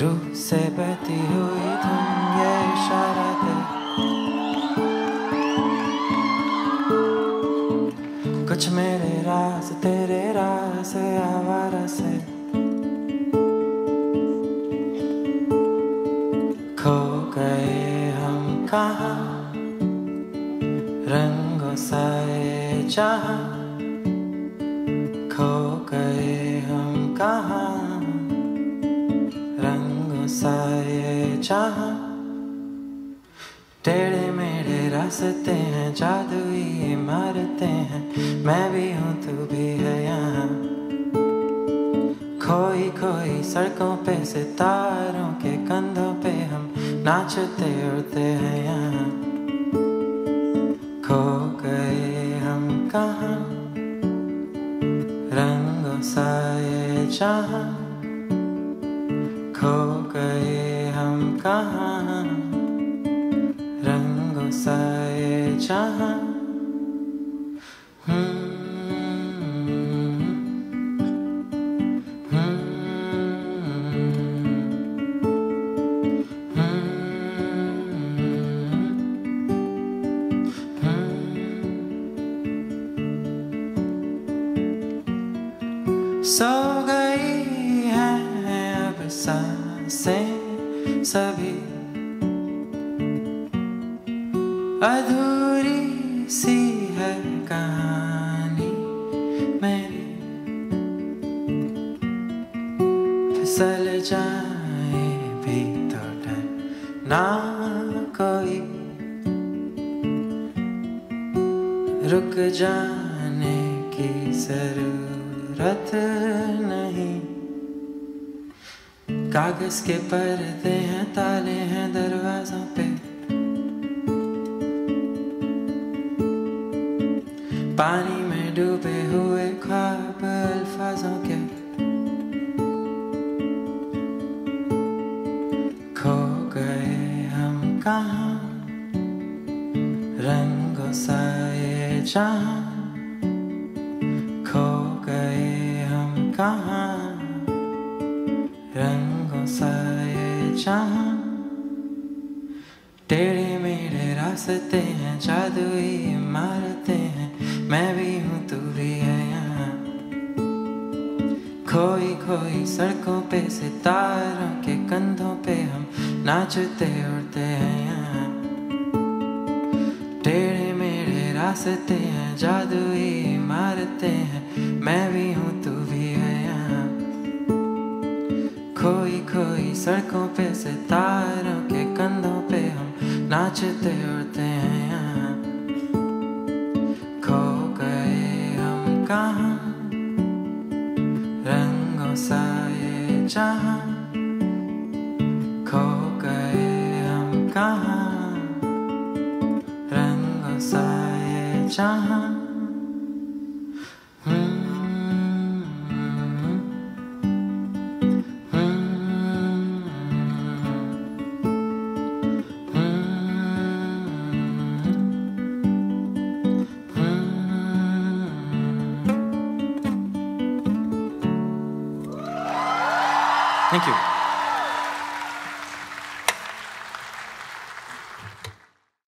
से बहती हुई धुन ये इशारा दे कुछ मेरे राज, तेरे राज आवारा से खो गए हम कहा? रंगों सा जहा खो गए रंगों सा टेढ़े मेढ़े रास्ते हैं, जादुई इमारतें हैं, मैं भी हूँ, तू भी है यहाँ। खोई खोई सड़कों पे सितारों के कंधों पे हम नाचते उड़ते हैं यहाँ। खो गए हम कहाँ? रंगों साए जहाँ कहाँ रंगों सा ये जहाँ सो गई है अब साँसें सभी। अधूरी सी है कहानी मेरी। फिसल जाए भी तो डर ना कोई। रुक जाने की ज़रूरत नहीं। कागज़ के पर्दे हैं, ताले हैं दरवाजों पे। पानी में डूबे हुए ख्वाब अल्फाजों के। खो गए हम कहा? रंगों सा ये जहाँ? खो गए हम कहा? रंगों सा जहाँ टेढ़े मेढ़े रास्ते हैं जादुई इमारतें हैं मैं भी हूँ तू भी है यहाँ खोई खोई सड़कों पे सितारों के कंधों पे हम नाचते उड़ते हैं यहाँ टेढ़े मेढ़े रास्ते हैं, जादुई इमारतें हैं, मैं भी हूँ, तू भी है। खोई खोई सड़कों पे सितारों के कंधों पे हम नाचते उड़ते हैं यहाँ। खो गए हम कहाँ? रंगों सा ये खो गए हम कहाँ? रंगों Thank you.